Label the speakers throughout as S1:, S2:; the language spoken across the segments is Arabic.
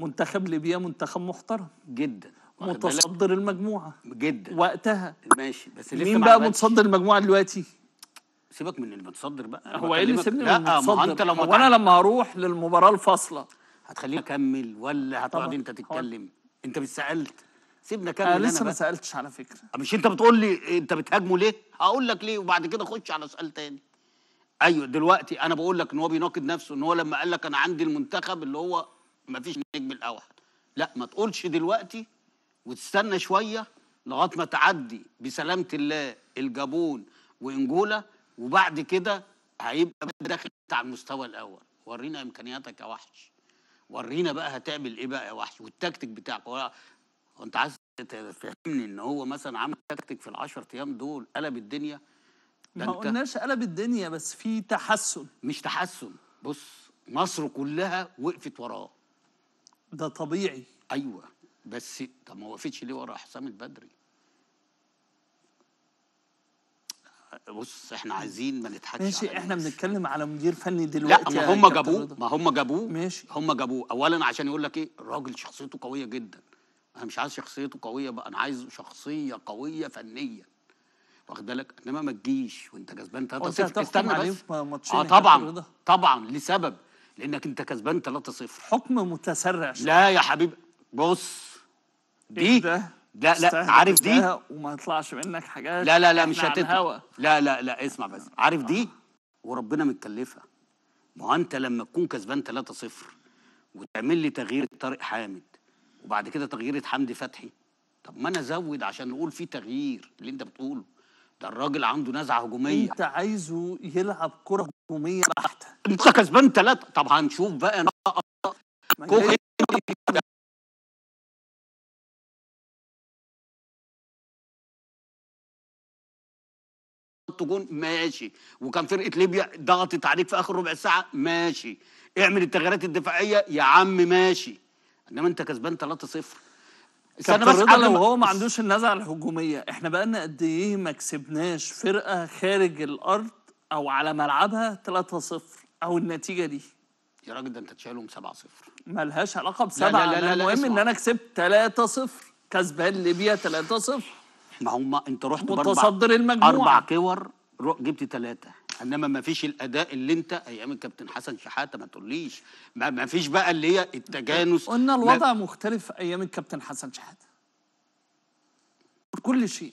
S1: منتخب ليبيا منتخب محترم.
S2: جدا؟
S1: متصدر المجموعة.
S2: جدا.
S1: وقتها.
S2: ماشي. بس لسه
S1: مين بقى. متصدر المجموعة دلوقتي؟
S2: سيبك من المتصدر بقى. أنا
S1: هو إيه اللي سيبني من
S2: لا ما هو
S1: المتصدر؟
S2: أنت لو
S1: هو أنا لما هروح للمباراة الفاصلة.
S2: هتخليني اكمل ولا هتقعد.
S1: أنت
S2: تتكلم؟ أنت مش سالت سيبنا كمل أنا
S1: لسه ما سألتش على فكرة.
S2: مش أنت بتقول لي أنت بتهاجمه ليه؟ هقول لك ليه وبعد كده خش على سؤال تاني. أيوه دلوقتي أنا بقول لك إن هو بيناقض نفسه إن هو لما قال لك أنا عندي المنتخب اللي هو ما فيش نجم الاوحد لا ما تقولش دلوقتي وتستنى شوية لغاية ما تعدي بسلامة الله الجابون وإنجولا وبعد كده هيبقى داخل على المستوى الأول. ورينا إمكانياتك يا وحش. ورينا بقى هتعمل إيه بقى يا وحش والتكتيك بتاعك. هو أنت عايز تفهمني إن هو مثلا عمل تكتيك في ال10 أيام دول قلب الدنيا؟
S1: ما قلناش قلب الدنيا بس في تحسن.
S2: مش تحسن. بص مصر كلها وقفت وراه.
S1: ده طبيعي.
S2: أيوه بس طب ما وقفتش ليه ورا حسام البدري؟ بص إحنا عايزين ما نضحكش
S1: ماشي
S2: على إحنا.
S1: بنتكلم على مدير فني دلوقتي
S2: لا ما هم
S1: كابتن
S2: جابوه. ما هم جابوه
S1: ماشي.
S2: هم جابوه. اولا عشان يقول لك إيه؟ الراجل شخصيته قوية جدا. أنا مش عايز شخصيته قوية بقى أنا عايز شخصية قوية فنيا. واخد بالك؟ إنما ما تجيش وأنت كسبان 3
S1: وانت
S2: 0
S1: هتحكم
S2: استنى بس.
S1: آه
S2: طبعا. طبعا لسبب. لأنك أنت كسبان 3 0
S1: حكم متسرع شوية.
S2: لا يا حبيبي بص دي
S1: اهدى.
S2: لا لا عارف دي؟
S1: وما يطلعش منك حاجات
S2: لا لا لا مش هتطلع. لا لا لا اسمع بس. عارف دي؟ وربنا متكلفها. ما هو أنت لما تكون كسبان 3-0 وتعمل لي تغيير طارق حامد وبعد كده تغيير حمدي فتحي طب ما أنا أزود عشان نقول في تغيير اللي أنت بتقوله. ده الراجل عنده نزعة هجومية.
S1: أنت عايزه يلعب كرة هجومية بحته
S2: انت كسبان ثلاثة طب هنشوف بقى كوخ
S1: هي-
S2: جون ماشي. وكان فرقة ليبيا ضغطت عليك في آخر ربع ساعة. ماشي. اعمل التغييرات الدفاعية. يا عم ماشي. انما انت كسبان 3-0 استنى بس
S1: رضا لو
S2: ما-
S1: هو ما عندوش النزعة الهجومية إحنا بقالنا قد إيه ما كسبناش فرقة خارج الأرض أو على ملعبها 3-0 أو النتيجة دي.
S2: يا راجل ده أنت تشيلهم 7-0
S1: ملهاش علاقة
S2: لا،
S1: بسبعة.
S2: لا، لا،
S1: أنا
S2: لا،
S1: المهم
S2: إن.
S1: أنا كسبت 3-0 كسبان ليبيا 3-0
S2: ما هم أنت رحت
S1: متصدر المجموعة.
S2: أربع كور جبت ثلاثة إنما ما فيش الأداء اللي أنت أيام الكابتن حسن شحاتة ما تقوليش. ما, ما فيش بقى اللي هي التجانس.
S1: قلنا
S2: ما-
S1: الوضع مختلف أيام الكابتن حسن شحاتة. كل شيء.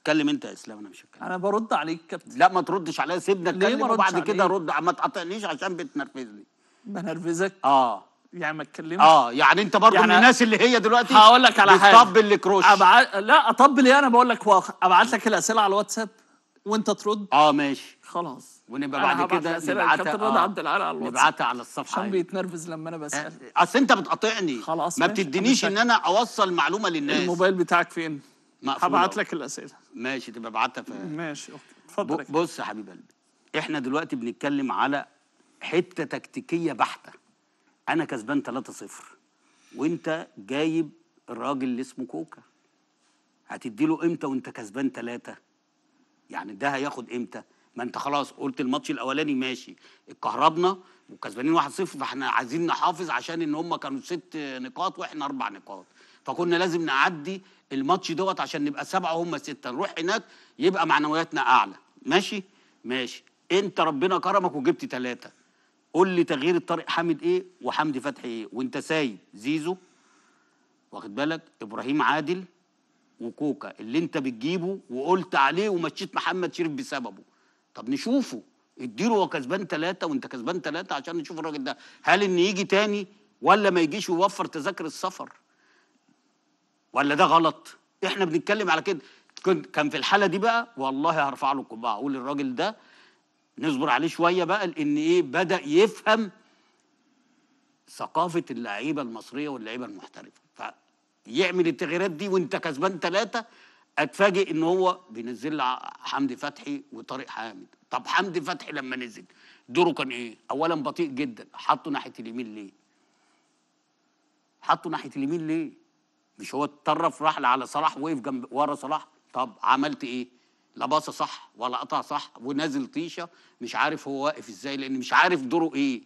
S2: اتكلم انت يا اسلام أنا مش هتكلم
S1: أنا برد عليك كابتن
S2: لا ما تردش عليا سيبنا اتكلم وبعد كده؟ رد ما تقاطعنيش عشان بتنرفزني
S1: بنرفزك
S2: آه
S1: يعني ما اتكلمش
S2: آه يعني انت برضه
S1: يعني
S2: من الناس اللي هي دلوقتي
S1: هقول لك على حاجة
S2: بتطبل لكروش
S1: أبع... لا اطبل إيه أنا بقول لك واخ... ابعت لك الاسئله على الواتساب وانت ترد
S2: آه ماشي
S1: خلاص
S2: ونبقى بعد كده نبعتها
S1: رضا عبد العال على الواتساب.
S2: نبعتها على الصفحه
S1: عشان. بيتنرفز لما أنا بسال
S2: اصل انت بتقاطعني
S1: خلاص
S2: ما بتدينيش ان أنا اوصل معلومه للناس
S1: الموبايل بتاعك فين هبعت. لك الأسئلة.
S2: ماشي تبقى ابعتها في
S1: ماشي okay. اتفضل.
S2: بص يا حبيب قلبي إحنا دلوقتي بنتكلم على حتة تكتيكية بحتة. أنا كسبان 3-0 وأنت جايب الراجل اللي اسمه كوكا. هتديله إمتى وأنت كسبان 3 يعني ده هياخد إمتى؟ ما أنت خلاص قلت الماتش الأولاني ماشي. اتكهربنا وكسبانين 1-0 فإحنا عايزين نحافظ عشان إن هم كانوا ست نقاط وإحنا أربع نقاط. فكنا لازم نعدي الماتش دوت عشان نبقى سبعة وهم ستة. نروح هناك يبقى معنوياتنا أعلى. ماشي؟ ماشي. أنت ربنا كرمك وجبت ثلاثة قول لي تغيير طارق حامد إيه وحمدي فتحي إيه؟ وأنت سايب. زيزو واخد بالك؟ إبراهيم عادل وكوكا اللي أنت بتجيبه وقلت عليه ومشيت محمد شريف بسببه. طب نشوفه. اديله هو كسبان ثلاثة وأنت كسبان ثلاثة عشان نشوف الراجل ده. هل إن يجي تاني ولا ما يجيش ويوفر تذاكر السفر؟ ولا ده غلط؟ إحنا بنتكلم على كده. كنت كان في الحالة دي بقى والله هرفع له القبعة. أقول الراجل ده نصبر عليه شوية بقى لأن إيه؟ بدأ يفهم ثقافة اللعيبة المصرية واللعيبة المحترفة. فيعمل التغييرات دي وأنت كسبان ثلاثة أتفاجئ إن هو بينزل لي حمدي فتحي وطارق حامد. طب حمدي فتحي لما نزل دوره كان إيه؟ اولا بطيء جدا. حطه ناحية اليمين ليه؟ حطه ناحية اليمين ليه؟ مش هو اتطرف راح على صلاح وقف جنب ورا صلاح. طب عملت إيه؟ لا باصه صح ولا قطع صح ونازل طيشة. مش عارف هو واقف إزاي لأن مش عارف دوره إيه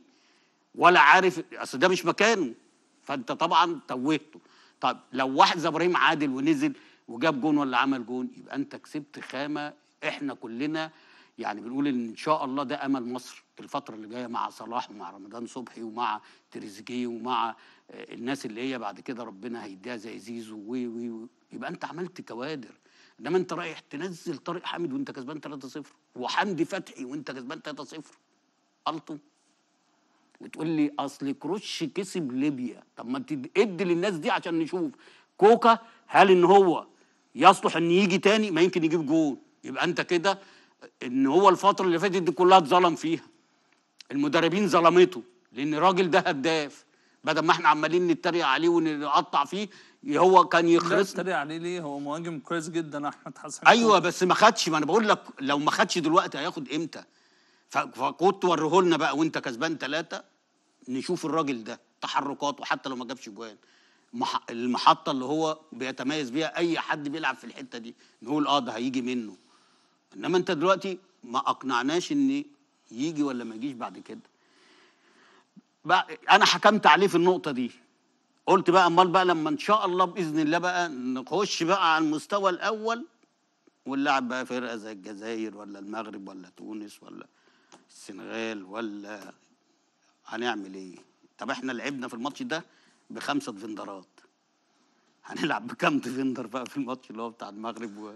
S2: ولا عارف أصل ده مش مكانه. فأنت طبعا توهته. طب لو واحد زي إبراهيم عادل ونزل وجاب جون ولا عمل جون يبقى أنت كسبت خامة إحنا كلنا يعني بنقول إن إن شاء الله ده أمل مصر الفترة اللي جاية مع صلاح ومع رمضان صبحي ومع تريزيجيه ومع آه، الناس اللي هي بعد كده ربنا هيديها زي زيزو و و. يبقى أنت عملت كوادر. إنما أنت رايح تنزل طارق حامد وأنت كسبان 3-0 وحمدي فتحي وأنت كسبان 3-0 ألطو. وتقول لي أصل كروش كسب ليبيا. طب ما ادي للناس دي عشان نشوف. كوكا هل إن هو يصلح إن يجي تاني؟ ما يمكن يجيب جول يبقى أنت كده إن هو الفترة اللي فاتت دي كلها اتظلم فيها. المدربين ظلمته لأن الراجل ده هداف. بدل ما إحنا عمالين نتريق عليه ونقطع فيه هو كان يخرس.
S1: تتريق عليه ليه؟ هو مهاجم كويس جدا أحمد حسن
S2: أيوه بس ما خدش ما أنا بقول لك لو ما خدش دلوقتي هياخد إمتى؟ فكنت وريه لنا بقى وأنت كسبان ثلاثة نشوف الراجل ده تحركاته حتى لو ما جابش جوان. مح- المحطة اللي هو بيتميز بيها أي حد بيلعب في الحتة دي نقول آه ده هيجي منه. انما انت دلوقتي ما اقنعناش ان يجي ولا ما يجيش بعد كده. بقى أنا حكمت عليه في النقطة دي. قلت بقى امال بقى لما ان شاء الله بإذن الله بقى نخش بقى على المستوى الأول ونلعب بقى فرقة زي الجزائر ولا المغرب ولا تونس ولا السنغال ولا هنعمل إيه؟ طب إحنا لعبنا في الماتش ده بخمسة ديفندرات هنلعب بكام defender بقى في الماتش اللي هو بتاع المغرب و...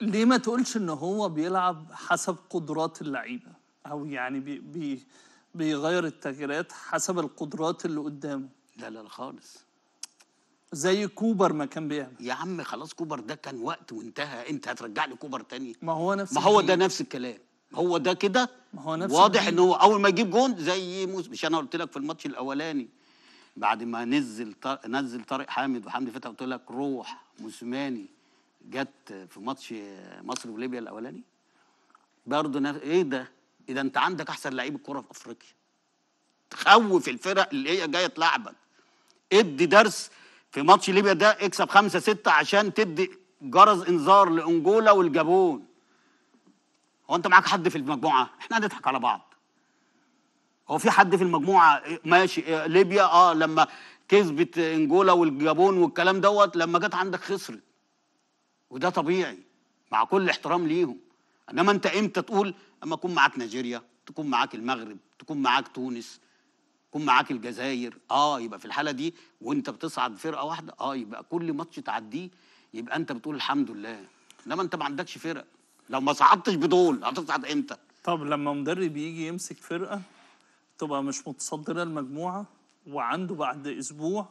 S1: ليه ما تقولش إن هو بيلعب حسب قدرات اللعيبة؟ أو يعني بي بي بيغير التغييرات حسب القدرات اللي قدامه.
S2: لا لا لا خالص.
S1: زي كوبر ما كان بيعمل.
S2: يا عم خلاص كوبر ده كان وقت وانتهى. انت هترجع لي كوبر تاني؟
S1: ما هو نفس
S2: ما هو ده. نفس الكلام. هو ده كده؟
S1: ما هو نفس
S2: واضح. إن هو أول ما يجيب جون زي موس مش أنا قلت لك في الماتش الأولاني بعد ما نزل طارق نزل طارق حامد وحمدي فتحي قلت لك روح موسيماني. جت في ماتش مصر وليبيا الأولاني برضه نف... إيه ده؟ إذا أنت عندك أحسن لعيب الكورة في أفريقيا. تخوف الفرق اللي هي جاية تلعبك. ادي درس في ماتش ليبيا ده اكسب خمسة ستة عشان تدي جرس إنذار لأنجولا والجابون. هو أنت معاك حد في المجموعة؟ إحنا هنضحك على بعض. هو في حد في المجموعة؟ ماشي. ليبيا آه لما كسبت إنجولا والجابون والكلام دوت لما جت عندك خسرت. وده طبيعي مع كل احترام ليهم. إنما أنت إمتى تقول أما يكون معاك نيجيريا تكون معاك المغرب تكون معاك تونس يكون معاك الجزائر؟ آه يبقى في الحالة دي وأنت بتصعد فرقة واحدة آه يبقى كل ماتش تعديه يبقى أنت بتقول الحمد لله. إنما أنت ما عندكش فرق لو ما صعدتش بدول هتصعد إمتى؟
S1: طب لما مدرب يجي يمسك فرقة تبقى مش متصدرة المجموعة وعنده بعد أسبوع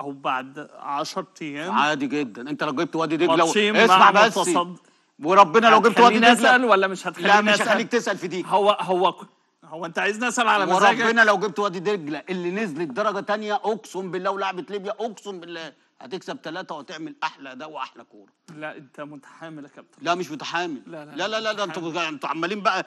S1: أو بعد 10 أيام.
S2: عادي جدا. أنت لو جبت وادي دجلة. اسمع
S1: مع
S2: بس.
S1: متصد-
S2: وربنا لو جبت وادي
S1: هتخليني أسأل
S2: دجله
S1: ولا مش هتخليني
S2: لا مش؟ هخليك تسأل في دي.
S1: هو هو هو أنت عايز نسال على مزاجك؟
S2: وربنا لو جبت وادي دجلة اللي نزلت درجة تانية أقسم بالله ولعبت ليبيا أقسم بالله هتكسب ثلاثة وتعمل أحلى اداء واحلى كورة.
S1: لا أنت متحامل يا كابتن.
S2: لا مش متحامل.
S1: لا، لا،
S2: لا لا لا, لا أنتوا أنتوا عمالين بقى.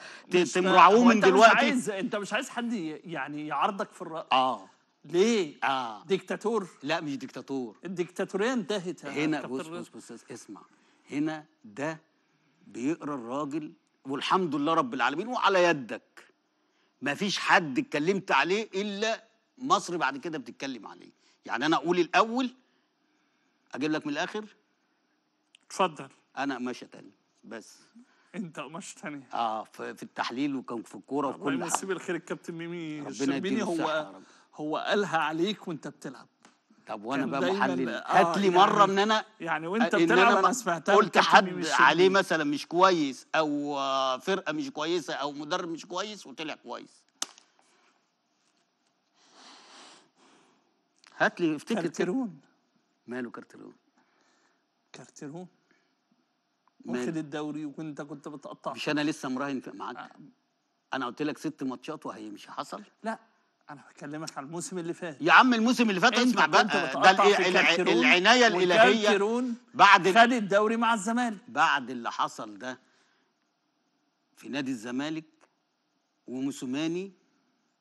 S2: تمرعوه من
S1: أنت مش
S2: دلوقتي.
S1: عايز أنت مش عايز حد يعني يعارضك في الراي
S2: آه.
S1: ليه؟
S2: آه.
S1: ديكتاتور.
S2: لا مش ديكتاتور.
S1: الديكتاتوريه انتهت
S2: هنا بص. بص بص اسمع. هنا ده بيقرا الراجل والحمد لله رب العالمين وعلى يدك. ما فيش حد اتكلمت عليه إلا مصر بعد كده بتتكلم عليه. يعني أنا أقول الأول أجيب لك من الآخر.
S1: اتفضل.
S2: أنا ماشي تاني. بس.
S1: أنت قماش تاني.
S2: آه في, التحليل وكان في الكورة وفي
S1: الله
S2: كل
S1: يمسيه
S2: حاجة.
S1: بالخير الكابتن ميمي
S2: ربنا يديله
S1: هو. هو قالها عليك وانت بتلعب.
S2: طب
S1: وأنا
S2: بقى محلل.
S1: آه،
S2: هات لي
S1: يعني-
S2: مرة إن أنا
S1: يعني وانت
S2: إن
S1: بتلعب أنا سمعتها
S2: قلت حد عليه. مثلا مش كويس أو آه، فرقة مش كويسة أو مدرب مش كويس وطلع كويس. هات لي افتكر.
S1: كارتيرون.
S2: ماله كارتيرون؟
S1: كارتيرون؟ واخد الدوري وانت كنت بتقطع
S2: مش أنا لسه مراهن معاك. أنا قلت لك ست ماتشات وهيمشي حصل؟
S1: لا. أنا بكلمك على الموسم اللي فات.
S2: يا عم الموسم اللي فات اسمع بقى. ده العناية
S1: الإلهية
S2: بعد
S1: خد الدوري مع الزمالك.
S2: بعد اللي حصل ده في نادي الزمالك وموسوماني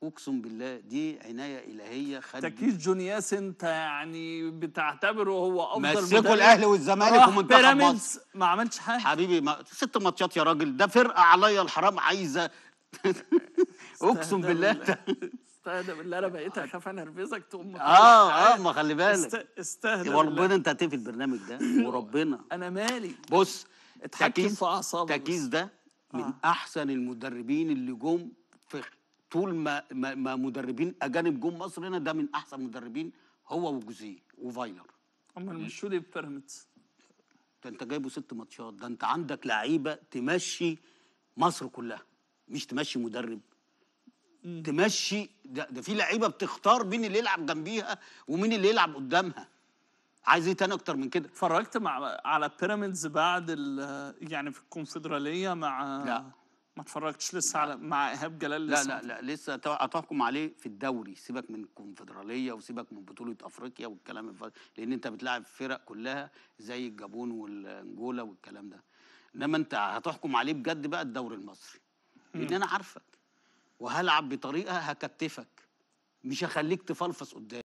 S2: أقسم بالله دي عناية إلهية خد
S1: تكيس جونياس انت يعني بتعتبره هو أفضل
S2: مسكوا. الأهلي والزمالك ومنتخب
S1: بيراميدز ما عملش حاجة.
S2: حبيبي ما ست ماتشات يا راجل. ده فرقة عليا الحرام عايزة.
S1: أقسم
S2: بالله.
S1: استهدى بالله أنا بقيت اخاف انرفزك تقوم
S2: آه آه ما خلي بالك.
S1: است... استهدى
S2: وربنا انت هتقفل البرنامج ده وربنا.
S1: أنا مالي.
S2: بص
S1: اتحكم في أعصابك
S2: تكيس. ده من
S1: آه.
S2: أحسن المدربين اللي جم في طول ما, ما, ما مدربين أجانب جم مصر هنا. ده من أحسن مدربين هو وجوزيه وفايلر.
S1: أمال مشوا لي بيراميدز؟
S2: ده أنت جايبه ست ماتشات. ده أنت عندك لعيبة تمشي مصر كلها مش تمشي مدرب. تمشي. ده, ده في لعيبة بتختار مين اللي يلعب جنبيها ومين اللي يلعب قدامها. عايز إيه تاني أكتر من كده؟
S1: اتفرجت مع على بيراميدز بعد ال... يعني في الكونفدرالية مع
S2: لا.
S1: ما اتفرجتش لسه على مع إيهاب جلال
S2: لا
S1: لسه.
S2: لا لا لسه هت- هتحكم عليه في الدوري. سيبك من الكونفدرالية وسيبك من بطولة أفريقيا والكلام الف... لأن أنت بتلاعب فرق كلها زي الجابون والأنجولا والكلام ده. إنما أنت هتحكم عليه بجد بقى الدوري المصري. لأن أنا عارفك. وهلعب بطريقة هكتفك. مش هخليك تفلفص قدام.